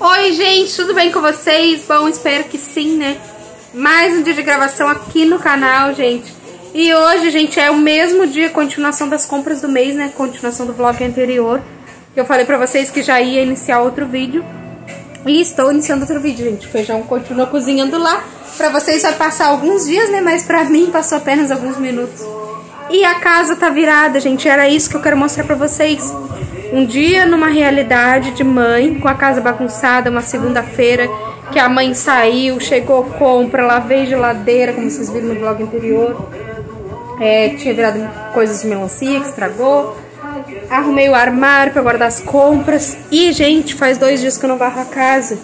Oi, gente, tudo bem com vocês? Bom, espero que sim, né? Mais um dia de gravação aqui no canal, gente. E hoje, gente, é o mesmo dia, continuação das compras do mês, né? Continuação do vlog anterior. Eu falei pra vocês que já ia iniciar outro vídeo. E estou iniciando outro vídeo, gente. O feijão continua cozinhando lá. Pra vocês vai passar alguns dias, né? Mas pra mim passou apenas alguns minutos. E a casa tá virada, gente. Era isso que eu quero mostrar pra vocês. Um dia numa realidade de mãe, com a casa bagunçada, uma segunda-feira, que a mãe saiu, chegou, compra, lavei geladeira, como vocês viram no vlog anterior. É, tinha virado coisas de melancia que estragou. Arrumei o armário para guardar as compras. E, gente, faz dois dias que eu não varro a casa.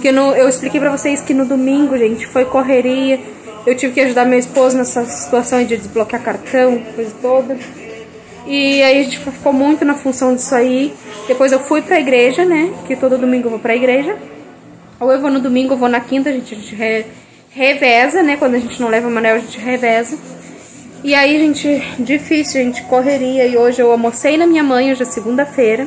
Que no, eu expliquei pra vocês que no domingo, gente, foi correria. Eu tive que ajudar meu esposo nessa situação de desbloquear cartão, coisa toda. E aí a gente ficou muito na função disso aí. Depois eu fui pra igreja, né? Que todo domingo eu vou pra igreja. Ou eu vou no domingo, ou vou na quinta, a gente, a gente re, reveza, né? Quando a gente não leva o Manel, a gente reveza. E aí, gente, difícil, gente, correria. E hoje eu almocei na minha mãe, hoje é segunda-feira.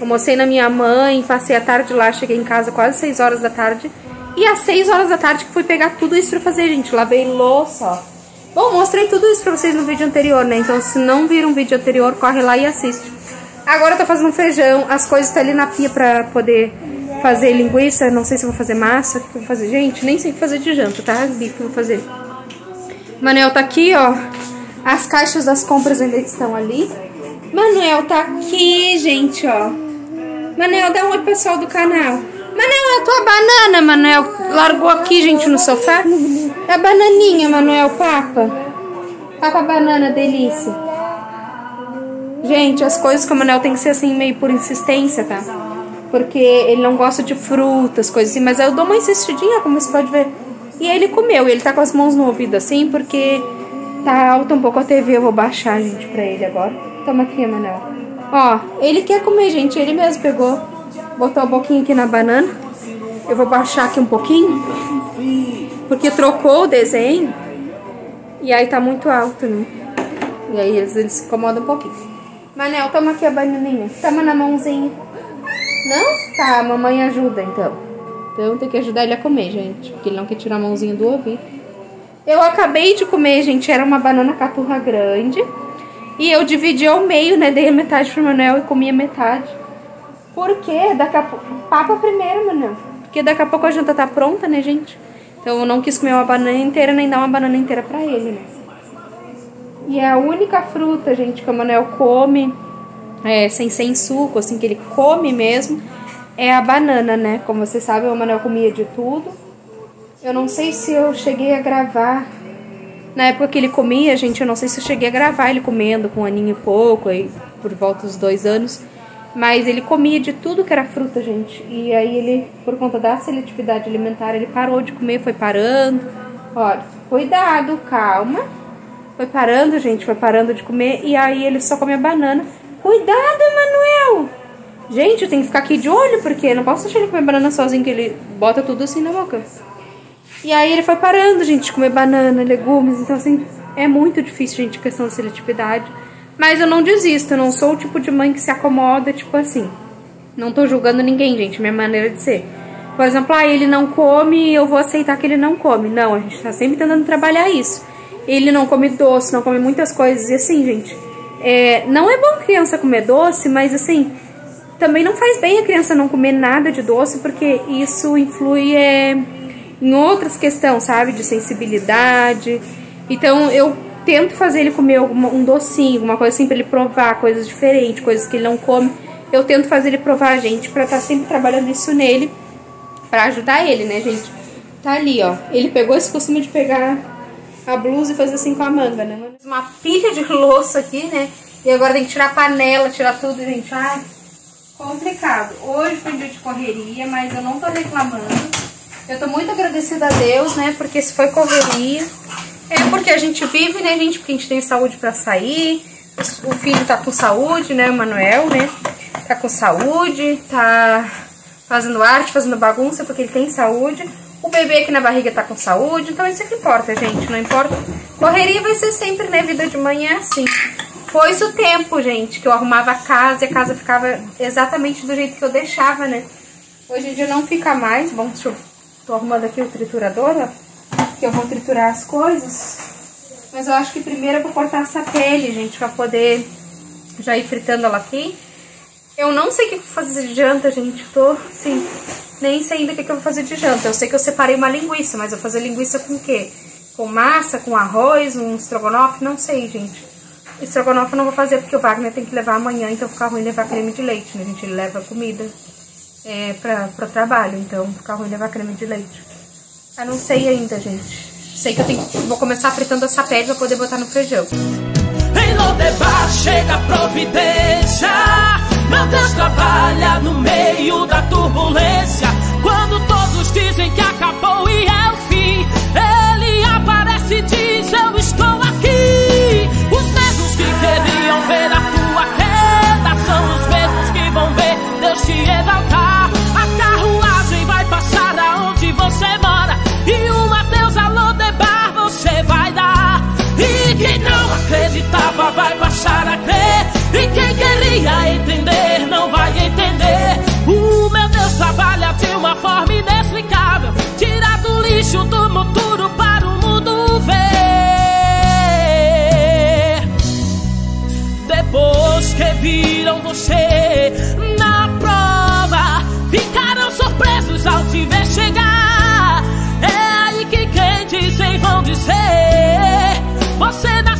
Almocei na minha mãe, passei a tarde lá, cheguei em casa quase 6 horas da tarde. E às 6 horas da tarde que fui pegar tudo isso pra fazer, gente. Lavei louça, ó. Bom, mostrei tudo isso pra vocês no vídeo anterior, né? Então, se não viram o vídeo anterior, corre lá e assiste. Agora eu tô fazendo feijão, as coisas estão tá ali na pia pra poder fazer linguiça. Não sei se vou fazer massa, o que eu vou fazer. Gente, nem sei o que fazer de janta, tá? Vi que eu vou fazer. Manuel tá aqui, ó. As caixas das compras ainda estão ali. Manuel tá aqui, gente, ó. Manuel, dá um oi pessoal do canal. Manuel, a tua banana, Manuel, largou aqui, gente, no sofá. É a bananinha, Manuel, papa. Papa banana, delícia. Gente, as coisas com o Manuel tem que ser assim, meio por insistência, tá? Porque ele não gosta de frutas, coisas assim. Mas eu dou uma insistidinha, como você pode ver. E ele comeu, e ele tá com as mãos no ouvido assim, porque tá alta um pouco a TV. Eu vou baixar, gente, pra ele agora. Toma aqui, Manuel. Ó, ele quer comer, gente. Ele mesmo pegou, botou a boquinha aqui na banana. Eu vou baixar aqui um pouquinho. Porque trocou o desenho. E aí tá muito alto, né? E aí eles, eles se incomodam um pouquinho. Manel, toma aqui a bananinha. Toma na mãozinha. Não? Tá, a mamãe ajuda então. Então tem que ajudar ele a comer, gente. Porque ele não quer tirar a mãozinha do ouvido. Eu acabei de comer, gente. Era uma banana caturra grande. E eu dividi ao meio, né? Dei a metade pro Manel e comi a metade. Por quê? Daqui a pouco. Papa primeiro, Manel. Porque daqui a pouco a janta tá pronta, né, gente? Então eu não quis comer uma banana inteira, nem dar uma banana inteira pra ele, né? E é a única fruta, gente, que o Manel come, é, sem, sem suco, assim, que ele come mesmo, é a banana, né? Como vocês sabem, o Manel comia de tudo. Eu não sei se eu cheguei a gravar. Na época que ele comia, gente, eu não sei se eu cheguei a gravar ele comendo com um aninho e pouco, aí, por volta dos dois anos. Mas ele comia de tudo que era fruta, gente. E aí ele, por conta da seletividade alimentar, ele parou de comer, foi parando. Olha, cuidado, calma. Foi parando, gente, foi parando de comer. E aí ele só come a banana. Cuidado, Emanuel! Gente, eu tenho que ficar aqui de olho, porque não posso deixar ele comer banana sozinho, que ele bota tudo assim na boca. E aí ele foi parando, gente, de comer banana, legumes. Então, assim, é muito difícil, gente, questão da seletividade. Mas eu não desisto, eu não sou o tipo de mãe que se acomoda, tipo assim. Não tô julgando ninguém, gente, minha maneira de ser. Por exemplo, ah, ele não come, eu vou aceitar que ele não come. Não, a gente tá sempre tentando trabalhar isso. Ele não come doce, não come muitas coisas. E assim, gente, é, não é bom criança comer doce, mas assim, também não faz bem a criança não comer nada de doce, porque isso influi é, em outras questões, sabe? De sensibilidade. Então eu tento fazer ele comer alguma, um docinho, uma coisa assim pra ele provar, coisas diferentes, coisas que ele não come. Eu tento fazer ele provar, gente, pra estar tá sempre trabalhando isso nele, pra ajudar ele, né, gente? Tá ali, ó. Ele pegou esse costume de pegar a blusa e fazer assim com a manga, né? Uma pilha de louça aqui, né? E agora tem que tirar a panela, tirar tudo, gente. Ai, complicado. Hoje foi um dia de correria, mas eu não tô reclamando. Eu tô muito agradecida a Deus, né? Porque se foi correria, é porque a gente vive, né, gente? Porque a gente tem saúde pra sair. O filho tá com saúde, né, o Manuel, né? Tá com saúde, tá fazendo arte, fazendo bagunça, porque ele tem saúde. O bebê aqui na barriga tá com saúde, então isso é que importa, gente, não importa. Correria vai ser sempre, né? Vida de mãe é assim. Pois o tempo, gente, que eu arrumava a casa e a casa ficava exatamente do jeito que eu deixava, né? Hoje em dia não fica mais. Bom, deixa eu... Tô arrumando aqui o triturador, ó. Que eu vou triturar as coisas. Mas eu acho que primeiro eu vou cortar essa pele, gente, pra poder já ir fritando ela aqui. Eu não sei o que eu vou fazer de janta, gente. Tô, assim, nem sei ainda o que eu vou fazer de janta. Eu sei que eu separei uma linguiça, mas eu vou fazer linguiça com o quê? Com massa, com arroz, um estrogonofe? Não sei, gente. Estrogonofe eu não vou fazer porque o Wagner tem que levar amanhã, então fica ruim levar creme de leite, né, gente? Ele leva comida é, pra, pro trabalho, então fica ruim levar creme de leite. Eu não sei ainda, gente. Sei que eu tenho, vou começar fritando essa pele pra poder botar no feijão. Em Lodebar chega a providência. Meu Deus trabalha no meio da turbulência. Quando todos dizem que acabou e é Depois que viram você na prova, ficaram surpresos ao te ver chegar. É aí que crentes em vão dizer: Você nasceu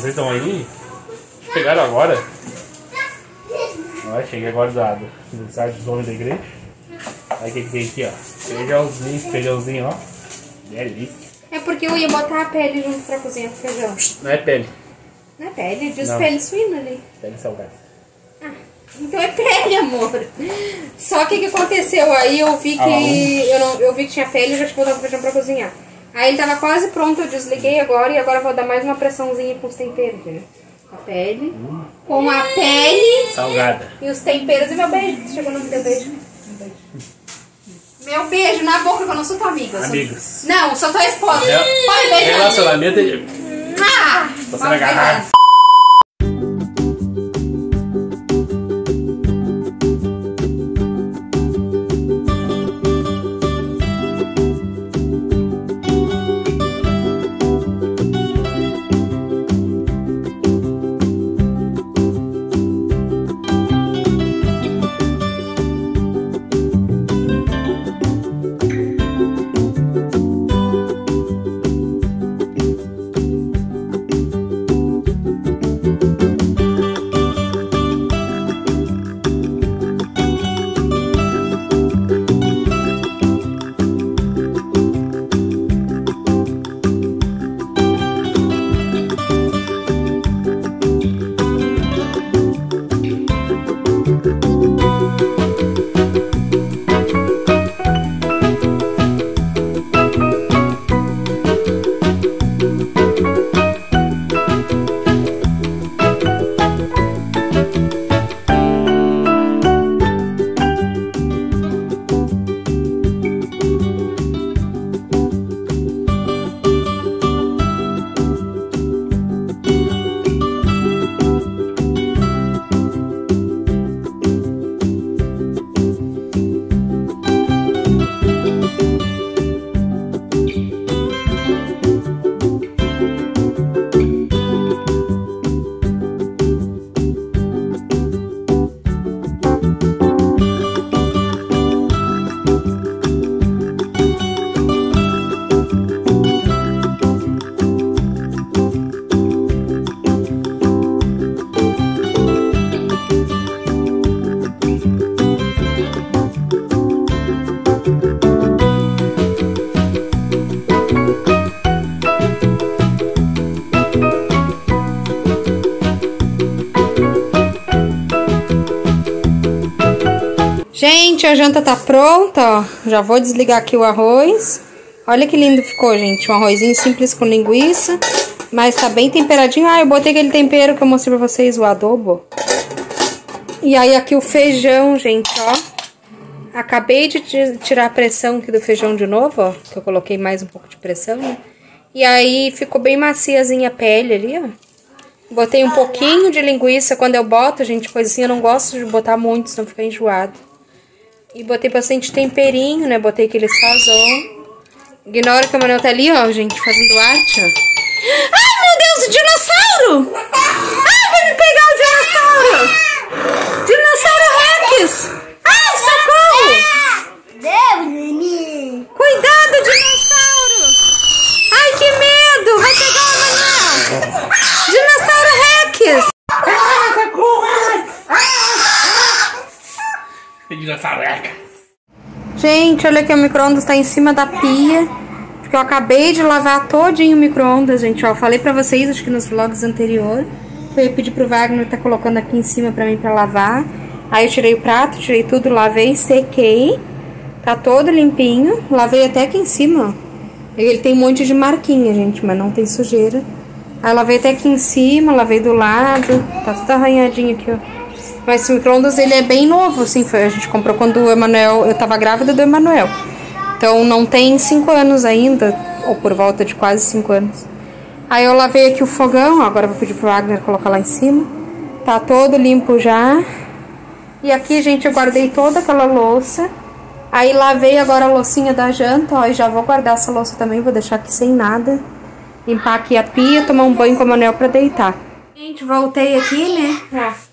vocês estão aí? Chegaram agora? Ó, cheguei agora do site dos homens da igreja. Aí o que, que tem aqui, ó? Feijãozinho, feijãozinho, ó. Delícia. É porque eu ia botar a pele junto pra cozinhar com feijão. Não é pele, Não é pele, diz Não. pele suína ali. pele salgada. Ah, então é pele, amor. Só que o que aconteceu aí, eu vi que Ah, um. eu, não, eu vi que tinha pele e já tinha botado o feijão pra cozinhar. Aí ele tava quase pronto, eu desliguei agora e agora vou dar mais uma pressãozinha com os temperos, né? Com a pele, com a pele Salgada. e os temperos e meu beijo. Chegou no meu beijo. Meu beijo na boca que eu não sou tua amiga. eu sou- Amigos. Não, sou tua esposa. Pode beijar. Relacionamento é... Ah, Você vai agarrar. Gente, a janta tá pronta, ó. Já vou desligar aqui o arroz. Olha que lindo ficou, gente. Um arrozinho simples com linguiça. Mas tá bem temperadinho. Ah, eu botei aquele tempero que eu mostrei pra vocês, o adobo. E aí aqui o feijão, gente, ó. Acabei de tirar a pressão aqui do feijão de novo, ó. Que eu coloquei mais um pouco de pressão, né? E aí ficou bem maciazinha a pele ali, ó. Botei um pouquinho de linguiça. Quando eu boto, gente, coisinha, eu não gosto de botar muito, senão fica enjoado. E botei bastante temperinho, né? Botei aquele sazon. Ignora que o Manuel tá ali, ó, gente, fazendo arte, ó. Ai, meu Deus, o dinossauro! Ai, vai me pegar o dinossauro! Dinossauro Rex! Ai, socorro! Deus, menino. Cuidado, dinossauro! Ai, que medo! Vai pegar o Manuel! Dinossauro Rex! Dinossauro Rex. Gente, olha aqui, o micro-ondas tá em cima da pia. Porque eu acabei de lavar todinho o micro-ondas, gente. Ó, falei pra vocês, acho que nos vlogs anteriores. Eu ia pedir pro Wagner tá colocando aqui em cima pra mim pra lavar. Aí eu tirei o prato, tirei tudo, lavei, sequei. Tá todo limpinho. Lavei até aqui em cima, ó. Ele tem um monte de marquinha, gente, mas não tem sujeira. Aí lavei até aqui em cima, lavei do lado. Tá tudo arranhadinho aqui, ó. Mas esse micro-ondas, ele é bem novo, assim. Foi, a gente comprou quando o Emanuel... Eu tava grávida do Emanuel. Então não tem 5 anos ainda, ou por volta de quase 5 anos. Aí eu lavei aqui o fogão, agora vou pedir pro Wagner colocar lá em cima. Tá todo limpo já. E aqui, gente, eu guardei toda aquela louça. Aí lavei agora a loucinha da janta, ó, e já vou guardar essa louça também, vou deixar aqui sem nada. Limpar aqui a pia, tomar um banho com o Manel pra deitar. Gente, voltei aqui, né? Ó,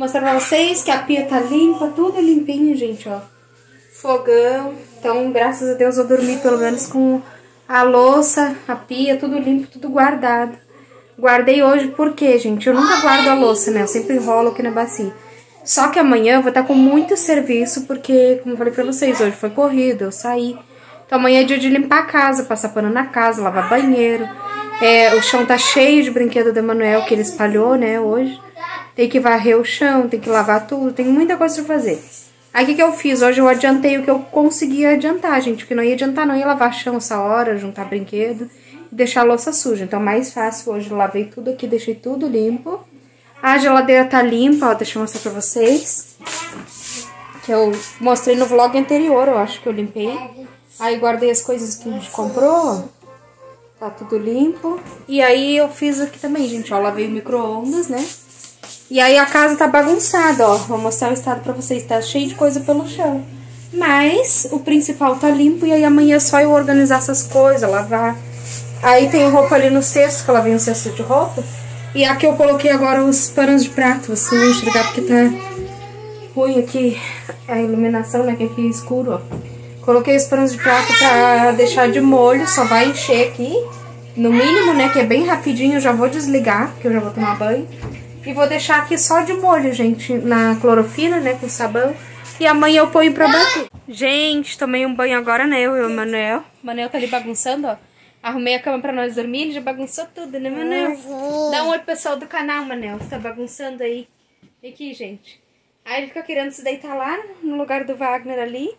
mostrar pra vocês que a pia tá limpa, tudo limpinho, gente, ó. Fogão. Então, graças a Deus, eu dormi pelo menos com a louça, a pia, tudo limpo, tudo guardado. Guardei hoje porque, gente, eu nunca guardo a louça, né? Eu sempre enrolo aqui na bacia. Só que amanhã eu vou estar com muito serviço, porque, como eu falei pra vocês, hoje foi corrido, eu saí. Então amanhã é dia de limpar a casa, passar pano na casa, lavar banheiro. É, o chão tá cheio de brinquedo do Emanuel que ele espalhou, né, hoje. Tem que varrer o chão, tem que lavar tudo, tem muita coisa pra fazer. Aí o que, que eu fiz? Hoje eu adiantei o que eu conseguia adiantar, gente. Porque não ia adiantar, não ia lavar chão essa hora, juntar brinquedo e deixar a louça suja. Então, mais fácil hoje. Eu lavei tudo aqui, deixei tudo limpo. A geladeira tá limpa, ó. Deixa eu mostrar pra vocês. Que eu mostrei no vlog anterior, eu acho que eu limpei. Aí guardei as coisas que a gente comprou, Tá tudo limpo. E aí eu fiz aqui também, gente, ó. Lavei o micro-ondas, né? E aí a casa tá bagunçada, ó. Vou mostrar o estado pra vocês. Tá cheio de coisa pelo chão. Mas o principal tá limpo e aí amanhã é só eu organizar essas coisas, lavar. Aí tem roupa ali no cesto, que ela vem um cesto de roupa. E aqui eu coloquei agora os panos de prato. Vocês vão enxergar porque tá ruim aqui a iluminação, né? Que aqui é escuro, ó. Coloquei os panos de prato pra deixar de molho. Só vai encher aqui. No mínimo, né? Que é bem rapidinho. Eu já vou desligar, porque eu já vou tomar banho. E vou deixar aqui só de molho, gente, na clorofina, né, com sabão. E amanhã eu ponho pra bater. Gente, tomei um banho agora, né, eu e o Manuel. O Manuel tá ali bagunçando, ó. Arrumei a cama pra nós dormir, ele já bagunçou tudo, né, Manuel? Dá um oi pro pessoal do canal, Manuel. Você tá bagunçando aí. E aqui, gente. Aí ele fica querendo se deitar lá no lugar do Wagner ali.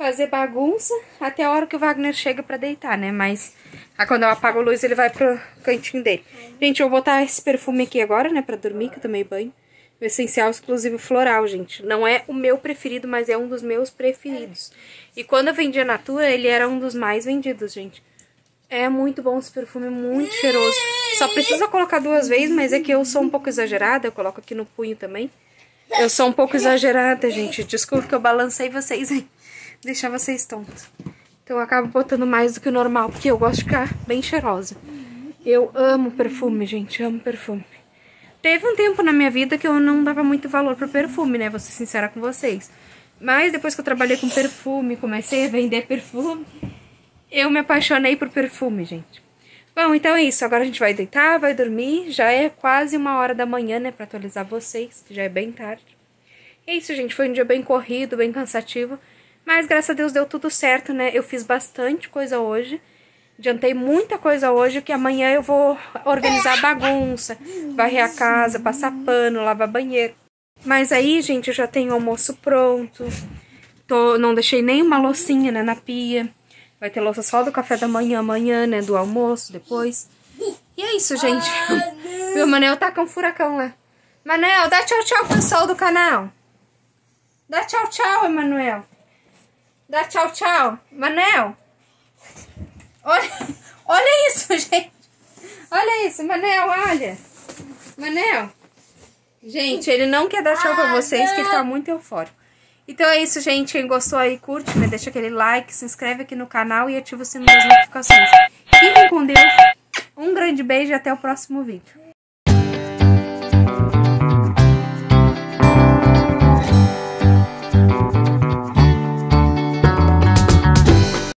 Fazer bagunça até a hora que o Wagner chega pra deitar, né? Mas aí quando eu apago a luz, ele vai pro cantinho dele. Gente, eu vou botar esse perfume aqui agora, né? Pra dormir, que eu tomei banho. O essencial exclusivo floral, gente. Não é o meu preferido, mas é um dos meus preferidos. E quando eu vendia Natura, ele era um dos mais vendidos, gente. É muito bom esse perfume, muito cheiroso. Só precisa colocar duas vezes, mas é que eu sou um pouco exagerada. Eu coloco aqui no punho também. Eu sou um pouco exagerada, gente. Desculpa que eu balancei vocês aí. Deixar vocês tontos. Então eu acabo botando mais do que o normal, porque eu gosto de ficar bem cheirosa. Eu amo perfume, gente. Amo perfume. Teve um tempo na minha vida que eu não dava muito valor pro perfume, né? Vou ser sincera com vocês. Mas depois que eu trabalhei com perfume, comecei a vender perfume, eu me apaixonei por perfume, gente. Bom, então é isso. Agora a gente vai deitar, vai dormir. Já é quase uma hora da manhã, né? Pra atualizar vocês, que já é bem tarde. É isso, gente. Foi um dia bem corrido, bem cansativo. Mas graças a Deus deu tudo certo, né? Eu fiz bastante coisa hoje. Adiantei muita coisa hoje, que amanhã eu vou organizar a bagunça, varrer a casa, passar pano, lavar banheiro. Mas aí, gente, eu já tenho almoço pronto. tô, não deixei nenhuma loucinha, né, na pia. Vai ter louça só do café da manhã, amanhã, né, do almoço, depois. E é isso, gente. Meu Manel tá com um furacão lá. Manel, dá tchau, tchau pro pessoal do canal. Dá tchau, tchau, Emanuel. Dá tchau, tchau. Manel. Olha, olha isso, gente. Olha isso, Manel, olha. Manel. Gente, ele não quer dar tchau pra vocês, que ele tá muito eufórico. Então é isso, gente. Quem gostou aí, curte, né? Deixa aquele like, se inscreve aqui no canal e ativa o sino das notificações. Fiquem com Deus. Um grande beijo e até o próximo vídeo.